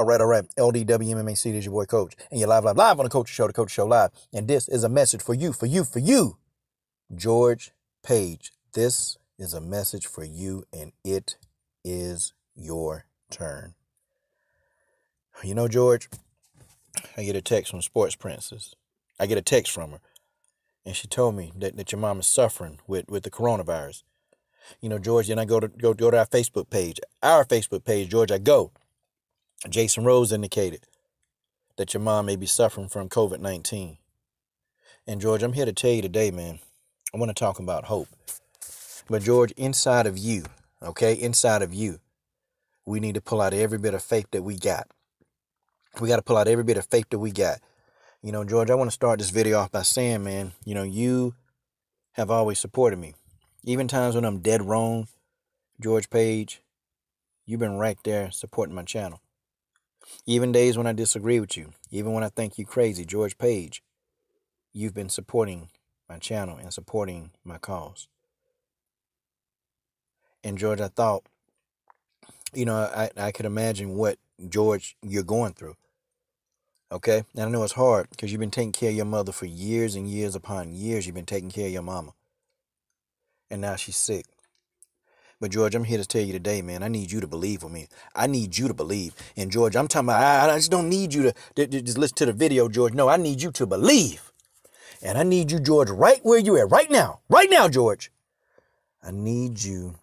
All right, all right. LDWMMAC, is your boy Coach. And you're live, live, live on the Coach Show, the Coach Show Live. And this is a message for you, for you, for you, George Page. This is a message for you, and it is your turn. You know, George, I get a text from Sports Princess. I get a text from her, and she told me that, that your mom is suffering with, with the coronavirus. You know, George, then I go to go, go to our Facebook page. Our Facebook page, George, I go. Jason Rose indicated that your mom may be suffering from COVID 19. And George, I'm here to tell you today, man, I want to talk about hope. But George, inside of you, okay, inside of you, we need to pull out every bit of faith that we got. We got to pull out every bit of faith that we got. You know, George, I want to start this video off by saying, man, you know, you have always supported me. Even times when I'm dead wrong, George Page, you've been right there supporting my channel. Even days when I disagree with you, even when I think you crazy, George Page, you've been supporting my channel and supporting my cause. And George, I thought, you know, I, I could imagine what George you're going through. Okay? And I know it's hard because you've been taking care of your mother for years and years upon years. You've been taking care of your mama. And now she's sick. But George, I'm here to tell you today, man. I need you to believe with me. I need you to believe. And George, I'm talking about. I, I just don't need you to, to, to just listen to the video, George. No, I need you to believe. And I need you, George, right where you at, right now, right now, George. I need you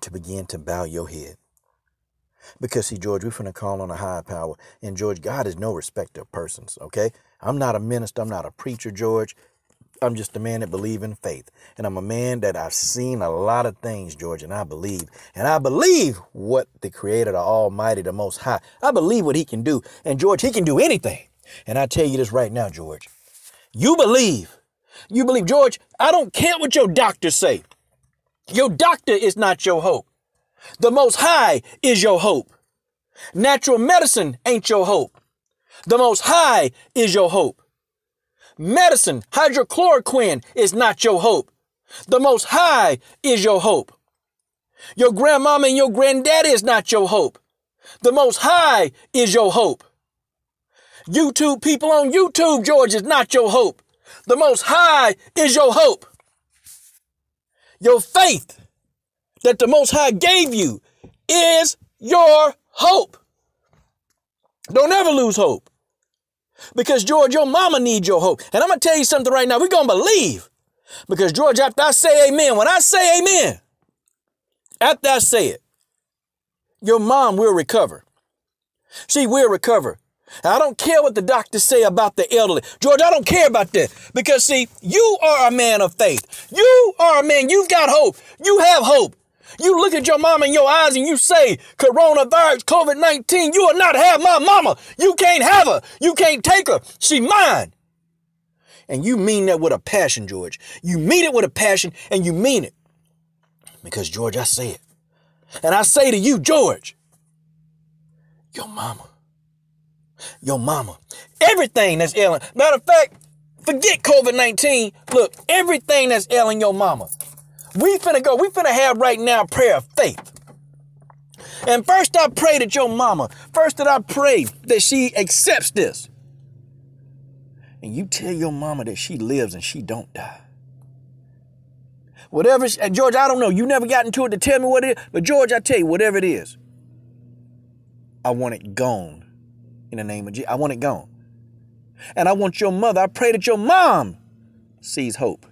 to begin to bow your head. Because see, George, we're finna call on a higher power. And George, God is no respecter of persons, okay? I'm not a minister, I'm not a preacher, George. I'm just a man that believe in faith. And I'm a man that I've seen a lot of things, George, and I believe. And I believe what the creator, the almighty, the most high, I believe what he can do. And George, he can do anything. And I tell you this right now, George. You believe. You believe, George, I don't care what your doctor say. Your doctor is not your hope. The most high is your hope. Natural medicine ain't your hope. The most high is your hope. Medicine, hydrochloroquine is not your hope. The Most High is your hope. Your grandmama and your granddaddy is not your hope. The Most High is your hope. YouTube people on YouTube, George, is not your hope. The Most High is your hope. Your faith that the Most High gave you is your hope. Don't ever lose hope. Because, George, your mama needs your hope. And I'm going to tell you something right now. We're going to believe. Because, George, after I say amen, when I say amen, after I say it, your mom will recover. She will recover. I don't care what the doctors say about the elderly. George, I don't care about that. Because, see, you are a man of faith. You are a man. You've got hope. You have hope. You look at your mama in your eyes and you say, coronavirus, COVID 19, you will not have my mama. You can't have her. You can't take her. She mine. And you mean that with a passion, George. You mean it with a passion and you mean it. Because, George, I say it. And I say to you, George, your mama, your mama, everything that's ailing. Matter of fact, forget COVID 19. Look, everything that's ailing your mama. We finna go, we finna have right now prayer of faith. And first I pray that your mama, first that I pray that she accepts this. And you tell your mama that she lives and she don't die. Whatever, George, I don't know. You never got into it to tell me what it is. But George, I tell you, whatever it is, I want it gone in the name of Jesus. I want it gone. And I want your mother, I pray that your mom sees hope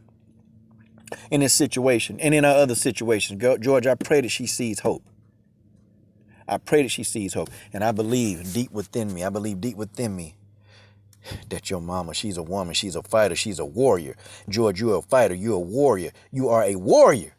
in this situation and in our other situations. George, I pray that she sees hope. I pray that she sees hope. And I believe deep within me, I believe deep within me that your mama, she's a woman, she's a fighter, she's a warrior. George, you're a fighter, you're a warrior. You are a warrior.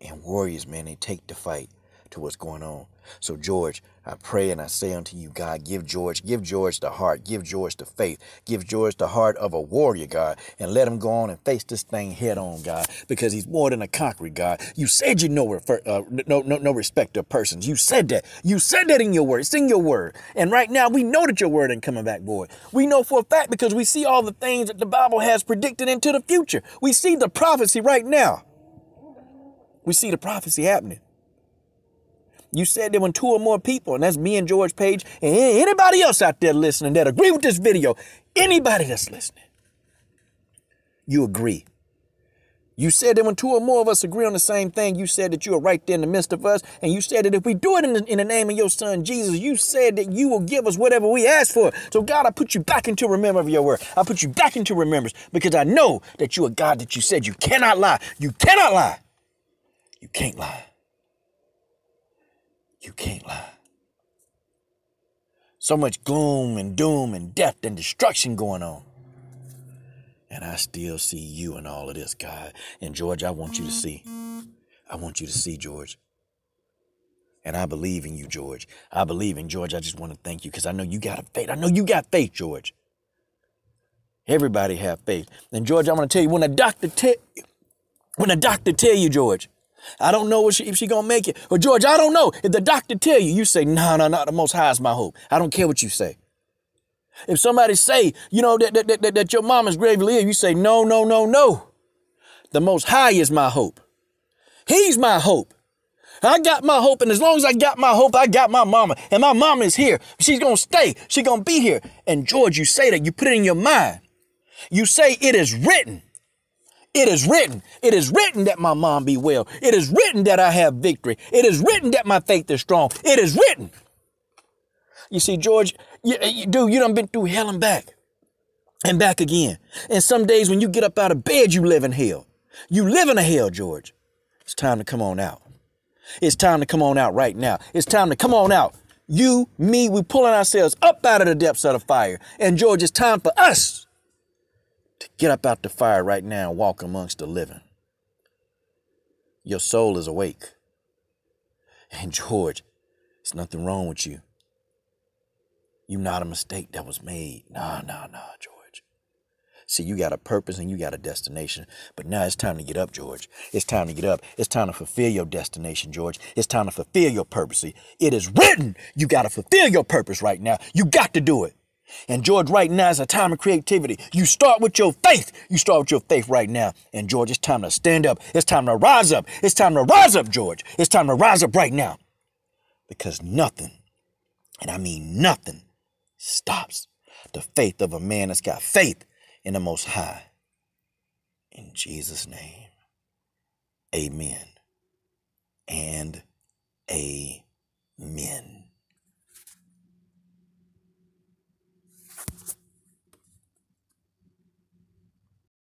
And warriors, man, they take the fight to what's going on. So, George, I pray and I say unto you, God, give George, give George the heart, give George the faith, give George the heart of a warrior, God, and let him go on and face this thing head on, God, because he's more than a conqueror, God. You said you know refer, uh, no, no, no respect of persons. You said that. You said that in your word. It's in your word. And right now, we know that your word ain't coming back, boy. We know for a fact because we see all the things that the Bible has predicted into the future. We see the prophecy right now. We see the prophecy happening. You said that when two or more people, and that's me and George Page, and anybody else out there listening that agree with this video, anybody that's listening, you agree you said that when two or more of us agree on the same thing, you said that you are right there in the midst of us. And you said that if we do it in the, in the name of your son, Jesus, you said that you will give us whatever we ask for. So, God, I put you back into remembrance of your word. I put you back into remembrance because I know that you are God that you said you cannot lie. You cannot lie. You can't lie. You can't lie. So much gloom and doom and death and destruction going on. And I still see you in all of this, God. And George, I want you to see. I want you to see, George. And I believe in you, George. I believe in George. I just want to thank you because I know you got a faith. I know you got faith, George. Everybody have faith. And George, I want to tell you when a doctor tell when a doctor tell you, George, I don't know if she, if she gonna make it. Or George, I don't know. If the doctor tell you, you say, no, no, no, the most high is my hope. I don't care what you say. If somebody say, you know, that, that, that, that your mom is gravely ill, you say, no, no, no, no. The most high is my hope. He's my hope. I got my hope, and as long as I got my hope, I got my mama. And my mama is here. She's gonna stay. She's gonna be here. And George, you say that, you put it in your mind. You say it is written. It is written. It is written that my mom be well. It is written that I have victory. It is written that my faith is strong. It is written. You see, George, you, you, dude, you done been through hell and back and back again. And some days when you get up out of bed, you live in hell. You live in a hell, George. It's time to come on out. It's time to come on out right now. It's time to come on out. You, me, we pulling ourselves up out of the depths of the fire. And George, it's time for us to get up out the fire right now and walk amongst the living. Your soul is awake. And George, there's nothing wrong with you. You're not a mistake that was made. Nah, nah, nah, George. See, you got a purpose and you got a destination. But now it's time to get up, George. It's time to get up. It's time to fulfill your destination, George. It's time to fulfill your purpose. See, It is written. You got to fulfill your purpose right now. You got to do it. And George, right now is a time of creativity. You start with your faith. You start with your faith right now. And George, it's time to stand up. It's time to rise up. It's time to rise up, George. It's time to rise up right now. Because nothing, and I mean nothing, stops the faith of a man that's got faith in the Most High. In Jesus' name, amen and amen.